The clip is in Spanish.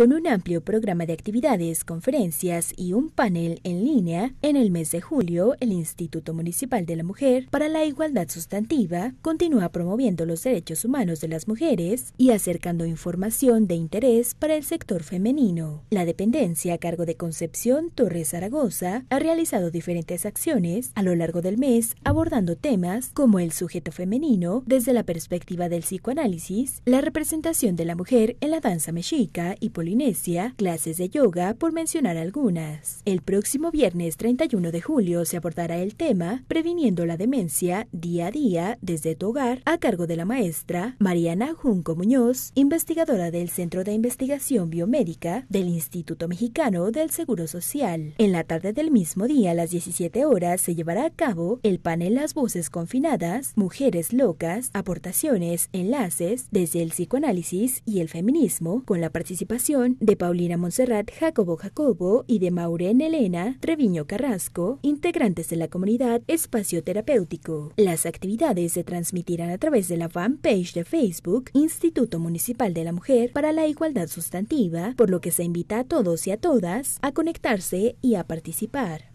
con un amplio programa de actividades, conferencias y un panel en línea, en el mes de julio el Instituto Municipal de la Mujer para la Igualdad Sustantiva continúa promoviendo los derechos humanos de las mujeres y acercando información de interés para el sector femenino. La dependencia a cargo de Concepción Torres Zaragoza ha realizado diferentes acciones a lo largo del mes abordando temas como el sujeto femenino desde la perspectiva del psicoanálisis, la representación de la mujer en la danza mexica y clases de yoga, por mencionar algunas. El próximo viernes 31 de julio se abordará el tema Previniendo la demencia día a día desde tu hogar a cargo de la maestra Mariana Junco Muñoz, investigadora del Centro de Investigación Biomédica del Instituto Mexicano del Seguro Social. En la tarde del mismo día, a las 17 horas, se llevará a cabo el panel Las Voces Confinadas, Mujeres Locas, Aportaciones, Enlaces, desde el psicoanálisis y el feminismo, con la participación de Paulina Monserrat Jacobo Jacobo y de Maureen Elena Treviño Carrasco, integrantes de la comunidad Espacio Terapéutico. Las actividades se transmitirán a través de la fanpage de Facebook Instituto Municipal de la Mujer para la Igualdad Sustantiva, por lo que se invita a todos y a todas a conectarse y a participar.